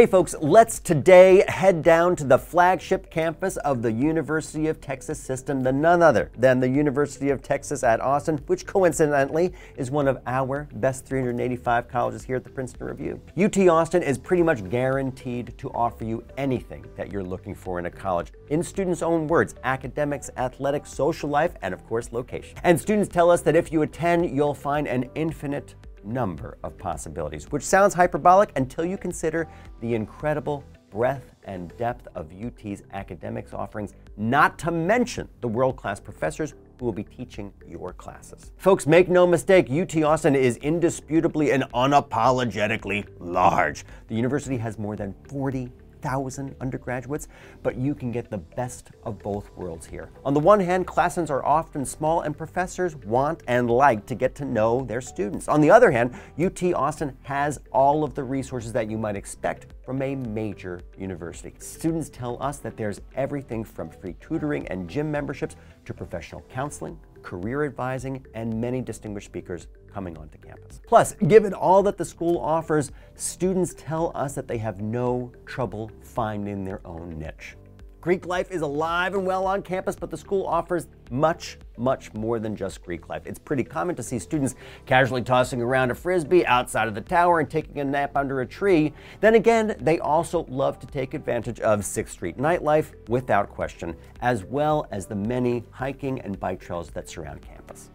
Hey folks, let's today head down to the flagship campus of the University of Texas system, the none other than the University of Texas at Austin, which coincidentally is one of our best 385 colleges here at the Princeton Review. UT Austin is pretty much guaranteed to offer you anything that you're looking for in a college. In students' own words, academics, athletics, social life, and of course location. And students tell us that if you attend, you'll find an infinite number of possibilities, which sounds hyperbolic until you consider the incredible breadth and depth of UT's academics offerings, not to mention the world class professors who will be teaching your classes. Folks, make no mistake, UT Austin is indisputably and unapologetically large. The university has more than 40 thousand undergraduates, but you can get the best of both worlds here. On the one hand, classrooms are often small and professors want and like to get to know their students. On the other hand, UT Austin has all of the resources that you might expect from a major university. Students tell us that there's everything from free tutoring and gym memberships to professional counseling, career advising, and many distinguished speakers coming onto campus. Plus, given all that the school offers, students tell us that they have no trouble finding their own niche. Greek life is alive and well on campus, but the school offers much, much more than just Greek life. It's pretty common to see students casually tossing around a frisbee outside of the tower and taking a nap under a tree. Then again, they also love to take advantage of 6th Street nightlife without question, as well as the many hiking and bike trails that surround campus.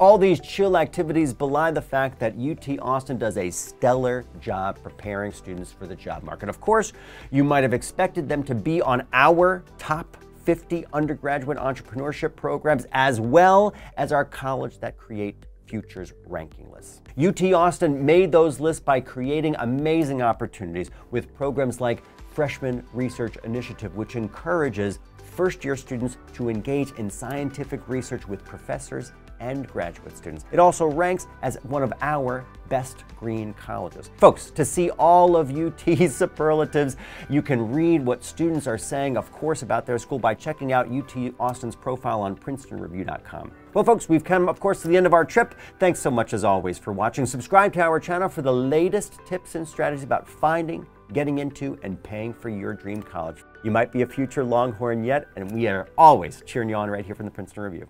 All these chill activities belie the fact that UT Austin does a stellar job preparing students for the job market. Of course, you might have expected them to be on our top 50 undergraduate entrepreneurship programs, as well as our college that create futures ranking lists. UT Austin made those lists by creating amazing opportunities with programs like Freshman Research Initiative, which encourages first year students to engage in scientific research with professors and graduate students. It also ranks as one of our best green colleges. Folks, to see all of UT's superlatives, you can read what students are saying, of course, about their school by checking out UT Austin's profile on princetonreview.com. Well, folks, we've come, of course, to the end of our trip. Thanks so much, as always, for watching. Subscribe to our channel for the latest tips and strategies about finding, getting into, and paying for your dream college. You might be a future Longhorn yet, and we are always cheering you on right here from the Princeton Review.